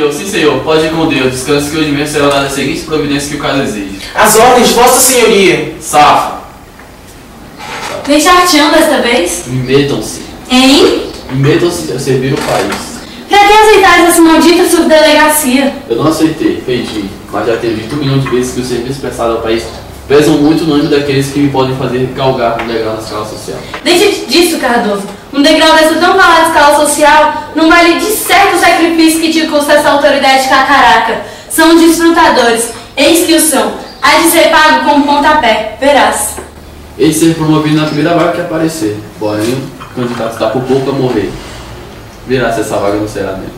senhor, sim, senhor. Pode ir com Deus. Descanse que hoje mesmo será dada a seguinte providência que o caso exige. As ordens de Vossa Senhoria. Safa. Vem chateando desta vez? Metam-se. Hein? Metam-se a servir o país. Pra que aceitar essa maldita subdelegacia? Eu não aceitei, pedi, mas já tenho visto um milhão de vezes que os serviços prestados ao país pesam muito no âmbito daqueles que me podem fazer galgar um degrau na escala social. Deixa disso, Cardoso. Um degrau dessa tão falada escala social não vale de certo o sacrifício que te custa essa autoridade cacaraca. São os desfrutadores. Eis que o são. Há de ser pago com um pontapé. Verás. Ele ser promovido na primeira vaga que aparecer. Porém, o candidato está por pouco a morrer. Verá se essa vaga não será dele.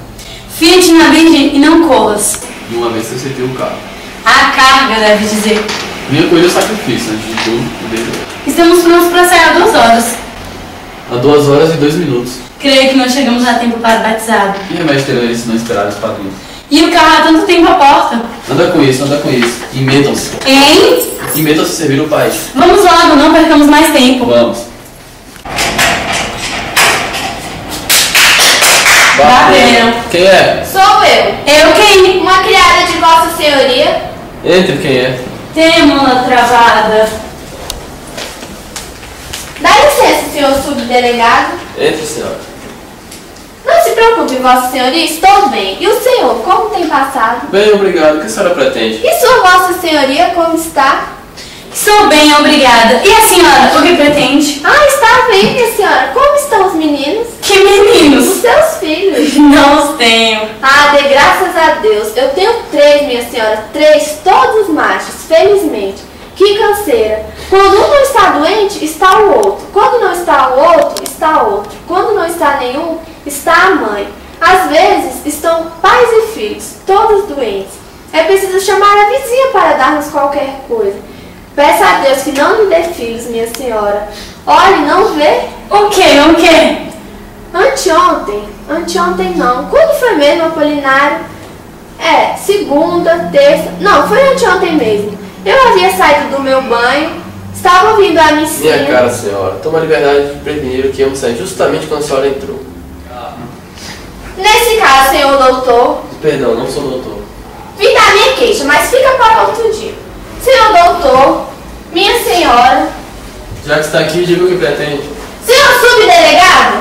Fia-te na virgem e não corras. De uma vez que você tem o carro. A carga, deve dizer. Minha coisa é o sacrifício, antes de tudo. Estamos prontos para sair há duas horas. Há duas horas e dois minutos. Creio que não chegamos a tempo para o batizado. Que remédio terão eles se não esperar os padrinhos? E o carro há tanto tempo à porta. Anda com isso, anda com isso. E metam-se. Hein? E metam-se a servir o país. Vamos logo, não percamos mais tempo. Vamos. Bateram. Quem é? Sou eu, Eu quem? uma criada de Vossa Senhoria. Entre quem é? Temos-la travada. Dá licença, senhor subdelegado. Entre, senhora. Não se preocupe, Vossa Senhoria, estou bem. E o senhor, como tem passado? Bem, obrigado. O que a senhora pretende? E sua Vossa Senhoria, como está? Estou bem, obrigada. E a senhora, o que pretende? Ah, está bem, minha senhora. Como estão os meninos? Que Os meninos? seus filhos. Não os tenho. Ah, de graças a Deus. Eu tenho três, minha senhora. Três, todos machos, felizmente. Que canseira. Quando um não está doente, está o outro. Quando não está o outro, está outro. Quando não está nenhum, está a mãe. Às vezes estão pais e filhos, todos doentes. É preciso chamar a vizinha para dar-nos qualquer coisa. Peça a Deus que não lhe dê filhos, minha senhora. Olhe, não vê? O que? O que? Anteontem, anteontem não. Quando foi mesmo, Apolinário? É, segunda, terça. Não, foi anteontem mesmo. Eu havia saído do meu banho, estava ouvindo a missinha. Minha cara, senhora. Toma a liberdade de prevenir o que íamos sair justamente quando a senhora entrou. Nesse caso, senhor doutor, Perdão, não sou doutor. vim dar minha queixa, mas fica para outro dia. Senhor doutor, minha senhora, Já que está aqui, diga o que pretende. senhor subdelegado,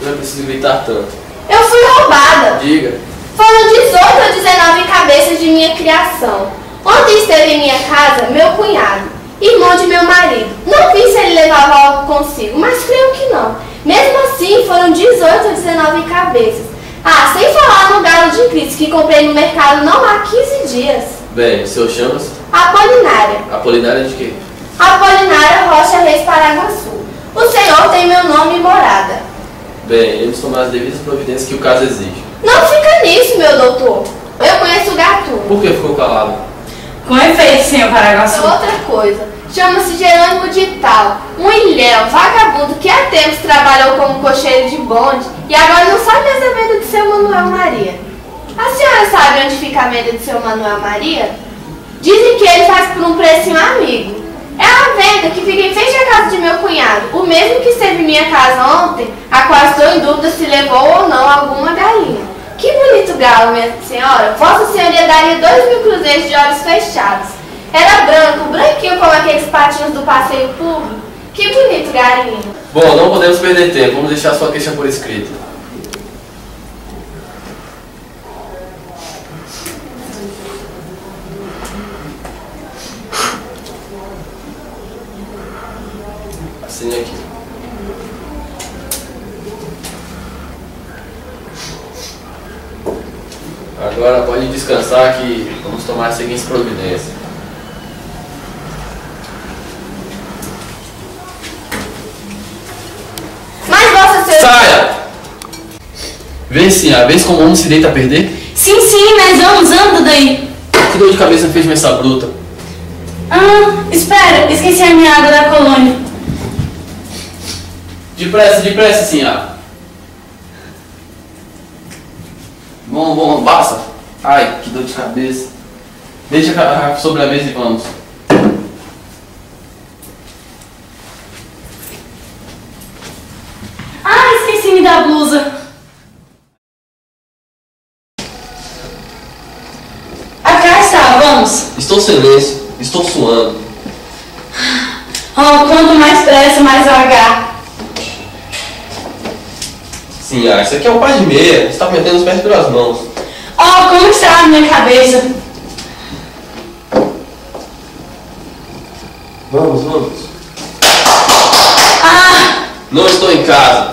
Não é preciso gritar tanto. Eu fui roubada. Diga. Foram 18 ou 19 cabeças de minha criação. Ontem esteve em minha casa meu cunhado, irmão de meu marido. Não vi se ele levava algo consigo, mas creio que não. Mesmo assim, foram 18 ou 19 cabeças. Ah, sem falar no galo de Cristo que comprei no mercado não há 15 dias. Bem, o senhor chama-se? Apolinária. Apolinária de quê? Apolinária Rocha Reis Paraguaçu. O senhor tem meu nome e morada. Bem, iremos tomar as devidas providências que o caso exige. Não fica nisso, meu doutor. Eu conheço o gatuno. Por que ficou calado? Com efeito, senhor Paraguaçu. Outra coisa, chama-se Jerônimo de Tal, um ilhéu, vagabundo que há tempos trabalhou como cocheiro de bonde e agora não sabe mais a venda de seu Manuel Maria. A senhora sabe onde fica a venda de seu Manuel Maria? Dizem que ele faz por um precinho amigo. É a venda que fica em frente à casa de meu cunhado, o mesmo que esteve em minha casa ontem, em dúvida se levou ou não alguma galinha. Que bonito galo, minha senhora. Vossa senhoria daria dois mil cruzeiros de olhos fechados. Era branco, branquinho como aqueles patinhos do passeio público. Que bonito galinho. Bom, não podemos perder tempo. Vamos deixar sua queixa por escrito. Assine aqui. Agora pode descansar que vamos tomar as seguintes providências. Mas Vossa Senhoria. Saia! Vê sim, a vez como homem se deita a perder? Sim, sim, mas vamos, anda daí. Que dor de cabeça fez essa bruta? Ah, espera, esqueci a minha água da colônia. Depressa, depressa, senhora. Bom, bom, basta. Ai, que dor de cabeça. Deixa ca- sobre a mesa e vamos. Ah, esqueci-me da blusa. Vamos. Estou silêncio, estou suando. Oh, quanto mais pressa, mais devagar. Sim, ah, isso aqui é um par de meia. Está metendo os pés pelas mãos. Oh, como está a minha cabeça? Vamos, vamos. Ah, Não estou em casa.